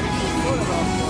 body.